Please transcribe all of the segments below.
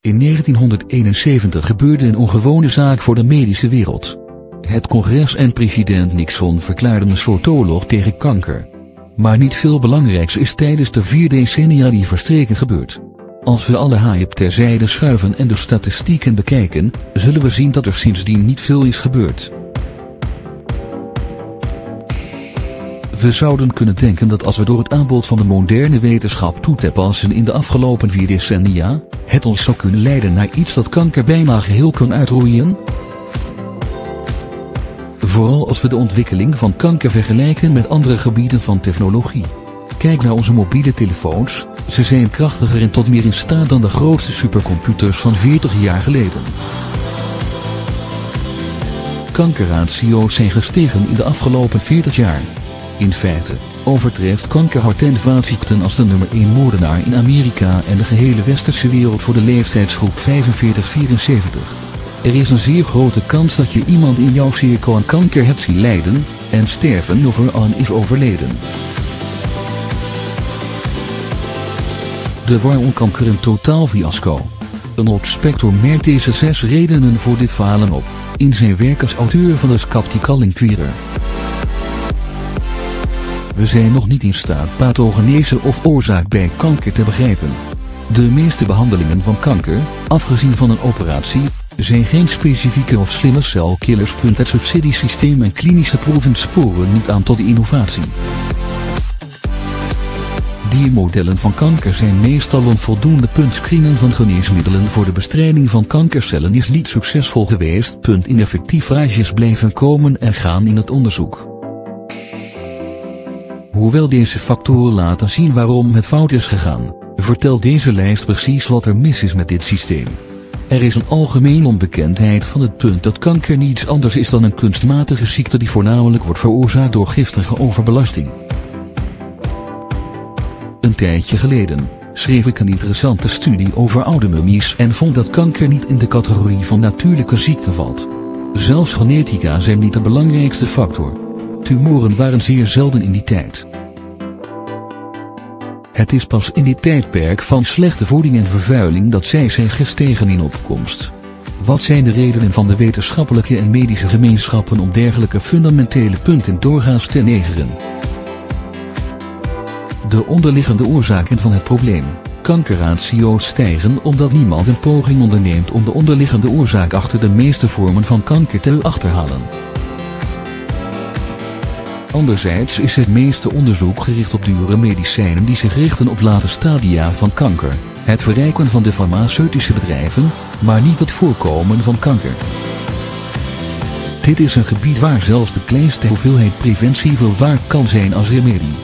In 1971 gebeurde een ongewone zaak voor de medische wereld. Het congres en president Nixon verklaarden een soort oorlog tegen kanker. Maar niet veel belangrijks is tijdens de vier decennia die verstreken gebeurd. Als we alle hype terzijde schuiven en de statistieken bekijken, zullen we zien dat er sindsdien niet veel is gebeurd. We zouden kunnen denken dat als we door het aanbod van de moderne wetenschap toe te passen in de afgelopen vier decennia, het ons zou kunnen leiden naar iets dat kanker bijna geheel kan uitroeien. Vooral als we de ontwikkeling van kanker vergelijken met andere gebieden van technologie. Kijk naar onze mobiele telefoons, ze zijn krachtiger en tot meer in staat dan de grootste supercomputers van 40 jaar geleden. Kankerratio's zijn gestegen in de afgelopen 40 jaar. In feite, overtreft kanker hart- en vaatziekten als de nummer 1 moordenaar in Amerika en de gehele westerse wereld voor de leeftijdsgroep 45-74. Er is een zeer grote kans dat je iemand in jouw cirkel aan kanker hebt zien lijden, en sterven of er aan is overleden. De warmkanker een totaal fiasco. Een Spector merkt deze zes redenen voor dit falen op, in zijn werk als auteur van de Skeptical Inquirer. We zijn nog niet in staat pathogenese of oorzaak bij kanker te begrijpen. De meeste behandelingen van kanker, afgezien van een operatie, zijn geen specifieke of slimme celkillers. Het subsidiesysteem en klinische proeven sporen niet aan tot innovatie. Diermodellen van kanker zijn meestal onvoldoende. Screenen van geneesmiddelen voor de bestrijding van kankercellen is niet succesvol geweest. Ineffectief blijven komen en gaan in het onderzoek. Hoewel deze factoren laten zien waarom het fout is gegaan, vertelt deze lijst precies wat er mis is met dit systeem. Er is een algemeen onbekendheid van het punt dat kanker niets anders is dan een kunstmatige ziekte die voornamelijk wordt veroorzaakt door giftige overbelasting. Een tijdje geleden schreef ik een interessante studie over oude mummies en vond dat kanker niet in de categorie van natuurlijke ziekte valt. Zelfs genetica zijn niet de belangrijkste factor. Tumoren waren zeer zelden in die tijd. Het is pas in dit tijdperk van slechte voeding en vervuiling dat zij zijn gestegen in opkomst. Wat zijn de redenen van de wetenschappelijke en medische gemeenschappen om dergelijke fundamentele punten doorgaans te negeren? De onderliggende oorzaken van het probleem. Kankerratio's stijgen omdat niemand een poging onderneemt om de onderliggende oorzaak achter de meeste vormen van kanker te achterhalen. Anderzijds is het meeste onderzoek gericht op dure medicijnen die zich richten op late stadia van kanker, het verrijken van de farmaceutische bedrijven, maar niet het voorkomen van kanker. Dit is een gebied waar zelfs de kleinste hoeveelheid preventie veel waard kan zijn als remedie.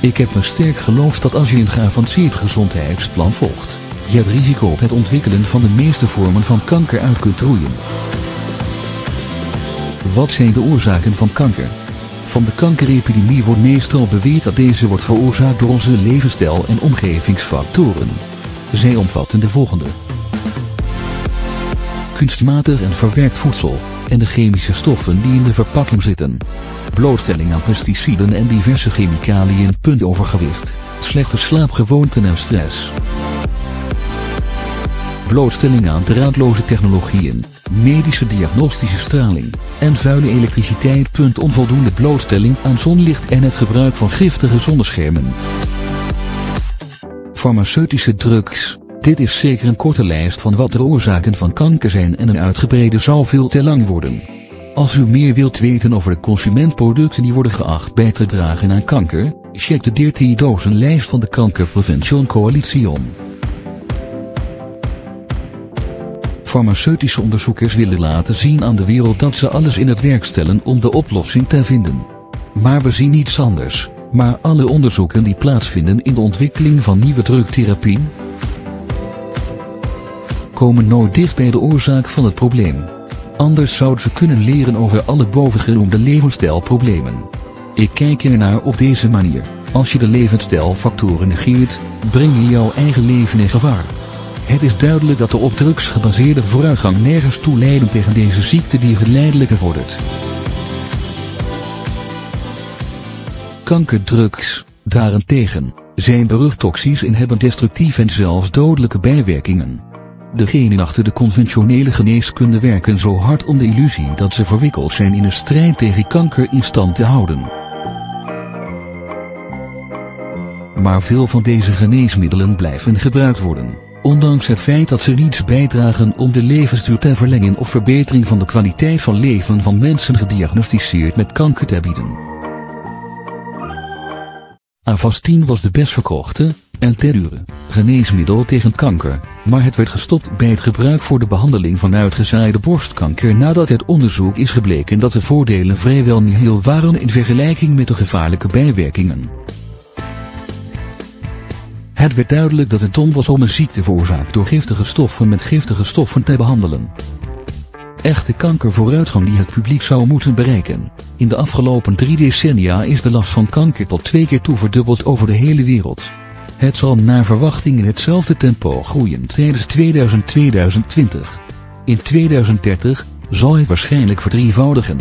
Ik heb een sterk geloof dat als je een geavanceerd gezondheidsplan volgt, je het risico op het ontwikkelen van de meeste vormen van kanker uit kunt roeien. Wat zijn de oorzaken van kanker? Van de kankerepidemie wordt meestal beweerd dat deze wordt veroorzaakt door onze levensstijl en omgevingsfactoren. Zij omvatten de volgende. Kunstmatig en verwerkt voedsel, en de chemische stoffen die in de verpakking zitten. Blootstelling aan pesticiden en diverse chemicaliën. Punt overgewicht, slechte slaapgewoonten en stress. Blootstelling aan draadloze technologieën, medische diagnostische straling, en vuile elektriciteit. Onvoldoende blootstelling aan zonlicht en het gebruik van giftige zonneschermen. Farmaceutische drugs. Dit is zeker een korte lijst van wat de oorzaken van kanker zijn en een uitgebreide zou veel te lang worden. Als u meer wilt weten over de consumentproducten die worden geacht bij te dragen aan kanker, check de 13 dozen lijst van de Kanker Prevention Coalition. Farmaceutische onderzoekers willen laten zien aan de wereld dat ze alles in het werk stellen om de oplossing te vinden. Maar we zien niets anders, maar alle onderzoeken die plaatsvinden in de ontwikkeling van nieuwe drugtherapie komen nooit dicht bij de oorzaak van het probleem. Anders zouden ze kunnen leren over alle bovengenoemde levensstijlproblemen. Ik kijk ernaar op deze manier. Als je de levensstijlfactoren negeert, breng je jouw eigen leven in gevaar. Het is duidelijk dat de op drugs gebaseerde vooruitgang nergens toe leiden tegen deze ziekte die geleidelijk vordert. Kankerdrugs, daarentegen, zijn berucht toxisch en hebben destructieve en zelfs dodelijke bijwerkingen. Degenen achter de conventionele geneeskunde werken zo hard om de illusie dat ze verwikkeld zijn in een strijd tegen kanker in stand te houden. Maar veel van deze geneesmiddelen blijven gebruikt worden, ondanks het feit dat ze niets bijdragen om de levensduur te verlengen of verbetering van de kwaliteit van leven van mensen gediagnosticeerd met kanker te bieden. Avastin was de best verkochte, en ter geneesmiddel tegen kanker, maar het werd gestopt bij het gebruik voor de behandeling van uitgezaaide borstkanker nadat het onderzoek is gebleken dat de voordelen vrijwel niet heel waren in vergelijking met de gevaarlijke bijwerkingen. Het werd duidelijk dat het dom was om een ziekte veroorzaakt door giftige stoffen met giftige stoffen te behandelen. Echte kankervooruitgang die het publiek zou moeten bereiken. In de afgelopen drie decennia is de last van kanker tot twee keer toe verdubbeld over de hele wereld. Het zal naar verwachting in hetzelfde tempo groeien tijdens 2000-2020. In 2030 zal het waarschijnlijk verdrievoudigen.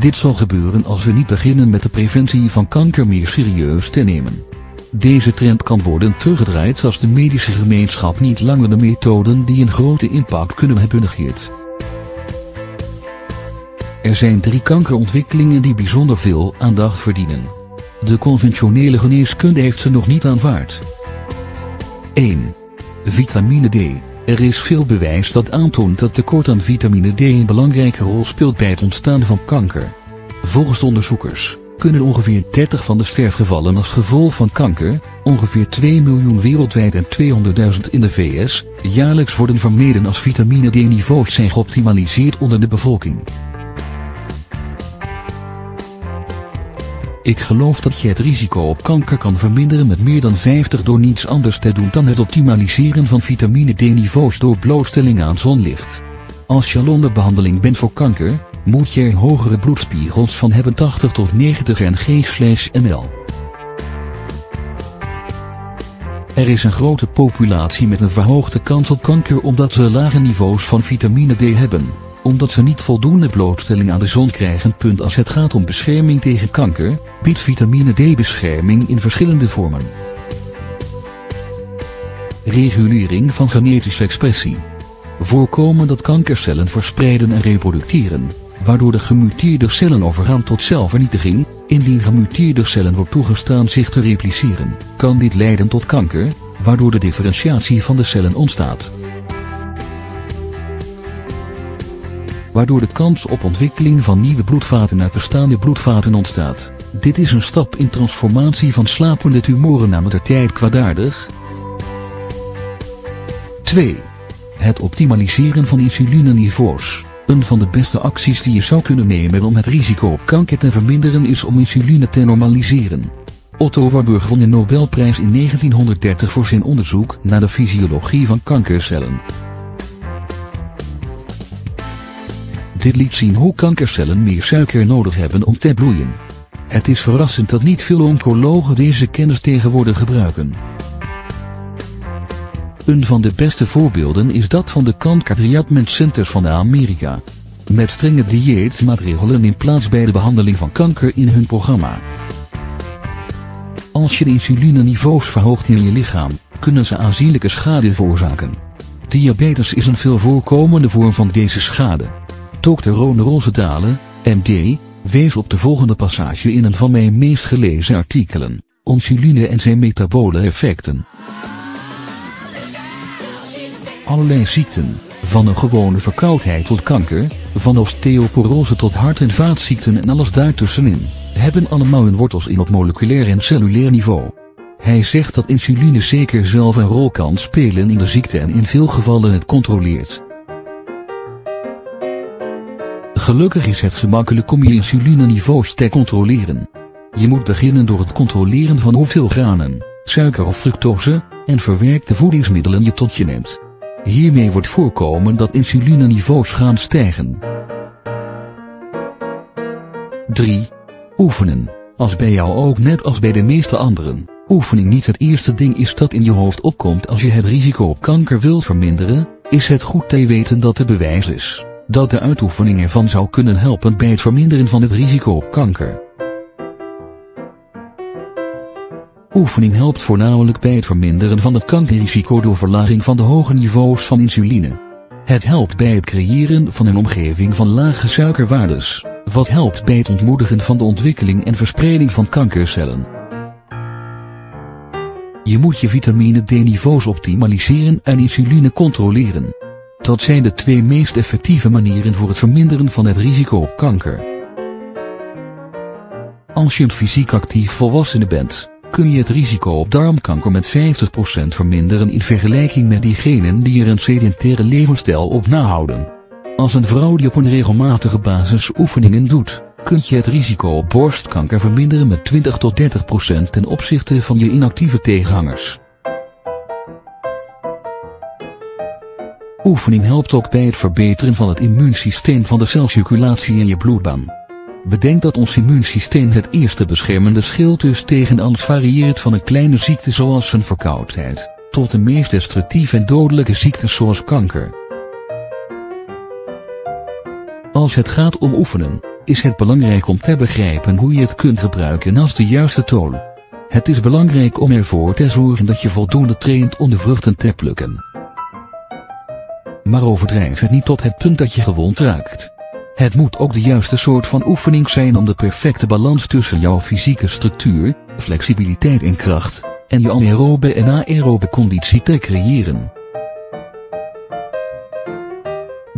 Dit zal gebeuren als we niet beginnen met de preventie van kanker meer serieus te nemen. Deze trend kan worden teruggedraaid als de medische gemeenschap niet langer de methoden die een grote impact kunnen hebben negeert. Er zijn drie kankerontwikkelingen die bijzonder veel aandacht verdienen. De conventionele geneeskunde heeft ze nog niet aanvaard. 1. Vitamine D. Er is veel bewijs dat aantoont dat tekort aan vitamine D een belangrijke rol speelt bij het ontstaan van kanker. Volgens onderzoekers kunnen ongeveer 30 van de sterfgevallen als gevolg van kanker, ongeveer 2 miljoen wereldwijd en 200.000 in de VS, jaarlijks worden vermeden als vitamine D-niveaus zijn geoptimaliseerd onder de bevolking. Ik geloof dat je het risico op kanker kan verminderen met meer dan 50 door niets anders te doen dan het optimaliseren van vitamine D-niveaus door blootstelling aan zonlicht. Als je al behandeling bent voor kanker, moet je er hogere bloedspiegels van hebben 80 tot 90 ng/ml. Er is een grote populatie met een verhoogde kans op kanker omdat ze lage niveaus van vitamine D hebben, omdat ze niet voldoende blootstelling aan de zon krijgen. Als het gaat om bescherming tegen kanker, biedt vitamine D bescherming in verschillende vormen. Regulering van genetische expressie. Voorkomen dat kankercellen verspreiden en reproduceren, waardoor de gemuteerde cellen overgaan tot zelfvernietiging. Indien gemuteerde cellen wordt toegestaan zich te repliceren, kan dit leiden tot kanker, waardoor de differentiatie van de cellen ontstaat. Waardoor de kans op ontwikkeling van nieuwe bloedvaten uit bestaande bloedvaten ontstaat. Dit is een stap in transformatie van slapende tumoren na de tijd kwaadaardig. 2. Het optimaliseren van insulineniveaus. Een van de beste acties die je zou kunnen nemen om het risico op kanker te verminderen is om insuline te normaliseren. Otto Warburg won de Nobelprijs in 1930 voor zijn onderzoek naar de fysiologie van kankercellen. Dit liet zien hoe kankercellen meer suiker nodig hebben om te bloeien. Het is verrassend dat niet veel oncologen deze kennis tegenwoordig gebruiken. Een van de beste voorbeelden is dat van de Cancer Treatment Centers van Amerika. Met strenge dieetmaatregelen in plaats bij de behandeling van kanker in hun programma. Als je de insulineniveaus verhoogt in je lichaam, kunnen ze aanzienlijke schade veroorzaken. Diabetes is een veel voorkomende vorm van deze schade. Dr. Ron Rosedale, MD, wees op de volgende passage in een van mijn meest gelezen artikelen. Insuline en zijn metabole effecten allerlei ziekten, van een gewone verkoudheid tot kanker, van osteoporose tot hart- en vaatziekten en alles daartussenin, hebben allemaal hun wortels in op moleculair en cellulair niveau. Hij zegt dat insuline zeker zelf een rol kan spelen in de ziekte en in veel gevallen het controleert. Gelukkig is het gemakkelijk om je insulineniveaus te controleren. Je moet beginnen door het controleren van hoeveel granen, suiker of fructose, en verwerkte voedingsmiddelen je tot je neemt. Hiermee wordt voorkomen dat insulineniveaus gaan stijgen. 3. Oefenen. Als bij jou ook net als bij de meeste anderen, oefening niet het eerste ding is dat in je hoofd opkomt als je het risico op kanker wilt verminderen, is het goed te weten dat er bewijs is, dat de uitoefening ervan zou kunnen helpen bij het verminderen van het risico op kanker. Oefening helpt voornamelijk bij het verminderen van het kankerrisico door verlaging van de hoge niveaus van insuline. Het helpt bij het creëren van een omgeving van lage suikerwaardes, wat helpt bij het ontmoedigen van de ontwikkeling en verspreiding van kankercellen. Je moet je vitamine D-niveaus optimaliseren en insuline controleren. Dat zijn de twee meest effectieve manieren voor het verminderen van het risico op kanker. Als je een fysiek actief volwassene bent, kun je het risico op darmkanker met 50% verminderen in vergelijking met diegenen die er een sedentaire levensstijl op nahouden. Als een vrouw die op een regelmatige basis oefeningen doet, kun je het risico op borstkanker verminderen met 20 tot 30% ten opzichte van je inactieve tegenhangers. Oefening helpt ook bij het verbeteren van het immuunsysteem van de celcirculatie in je bloedbaan. Bedenk dat ons immuunsysteem het eerste beschermende schild is tegen alles varieert van een kleine ziekte zoals een verkoudheid, tot de meest destructieve en dodelijke ziektes zoals kanker. Als het gaat om oefenen, is het belangrijk om te begrijpen hoe je het kunt gebruiken als de juiste tool. Het is belangrijk om ervoor te zorgen dat je voldoende traint om de vruchten te plukken. Maar overdrijf het niet tot het punt dat je gewond raakt. Het moet ook de juiste soort van oefening zijn om de perfecte balans tussen jouw fysieke structuur, flexibiliteit en kracht, en je anaerobe en aerobe conditie te creëren.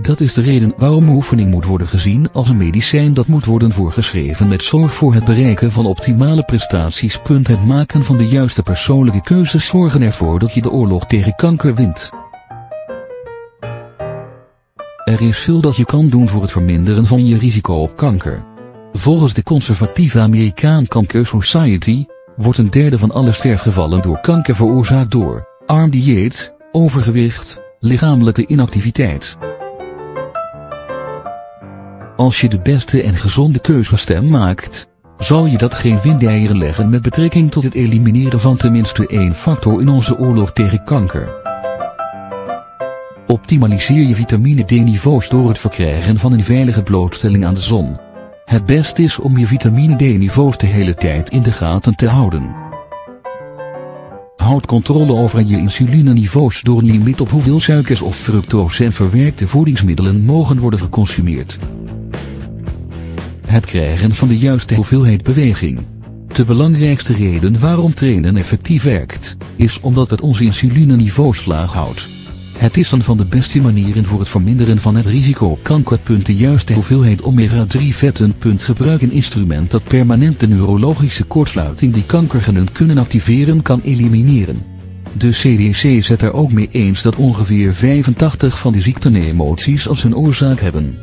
Dat is de reden waarom oefening moet worden gezien als een medicijn dat moet worden voorgeschreven met zorg voor het bereiken van optimale prestaties. Het maken van de juiste persoonlijke keuzes zorgen ervoor dat je de oorlog tegen kanker wint. Er is veel dat je kan doen voor het verminderen van je risico op kanker. Volgens de conservatieve Amerikaan Cancer Society wordt een derde van alle sterfgevallen door kanker veroorzaakt door arm dieet, overgewicht, lichamelijke inactiviteit. Als je de beste en gezonde keuzestem maakt, zal je dat geen windeieren leggen met betrekking tot het elimineren van tenminste één factor in onze oorlog tegen kanker. Optimaliseer je vitamine D-niveaus door het verkrijgen van een veilige blootstelling aan de zon. Het beste is om je vitamine D-niveaus de hele tijd in de gaten te houden. Houd controle over je insulineniveaus door een limiet op hoeveel suikers of fructose en verwerkte voedingsmiddelen mogen worden geconsumeerd. Het krijgen van de juiste hoeveelheid beweging. De belangrijkste reden waarom trainen effectief werkt, is omdat het onze insulineniveaus laag houdt. Het is een van de beste manieren voor het verminderen van het risico op kanker. De juiste hoeveelheid omega-3 vetten. Gebruik een instrument dat permanent de neurologische kortsluiting die kankergenen kunnen activeren kan elimineren. De CDC zet er ook mee eens dat ongeveer 85 van die ziekten emoties als hun oorzaak hebben.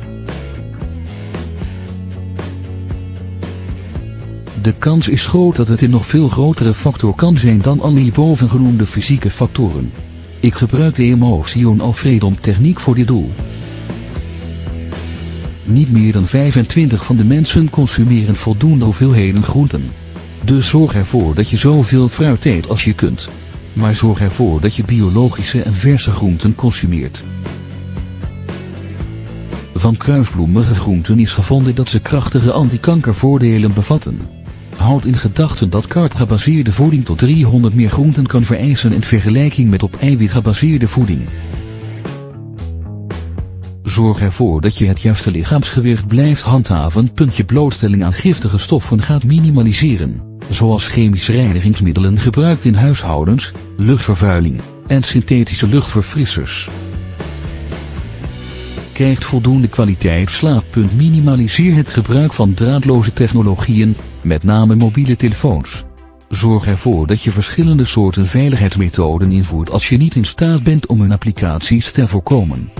De kans is groot dat het een nog veel grotere factor kan zijn dan al die bovengenoemde fysieke factoren. Ik gebruik de Emotion Alfredom techniek voor dit doel. Niet meer dan 25 van de mensen consumeren voldoende hoeveelheden groenten. Dus zorg ervoor dat je zoveel fruit eet als je kunt. Maar zorg ervoor dat je biologische en verse groenten consumeert. Van kruisbloemige groenten is gevonden dat ze krachtige antikankervoordelen bevatten. Houd in gedachten dat kartgebaseerde voeding tot 300 meer groenten kan vereisen in vergelijking met op eiwit gebaseerde voeding. Zorg ervoor dat je het juiste lichaamsgewicht blijft handhaven. Je blootstelling aan giftige stoffen gaat minimaliseren, zoals chemische reinigingsmiddelen gebruikt in huishoudens, luchtvervuiling en synthetische luchtverfrissers. Krijgt voldoende kwaliteit slaap. Minimaliseer het gebruik van draadloze technologieën, met name mobiele telefoons. Zorg ervoor dat je verschillende soorten veiligheidsmethoden invoert als je niet in staat bent om hun applicaties te voorkomen.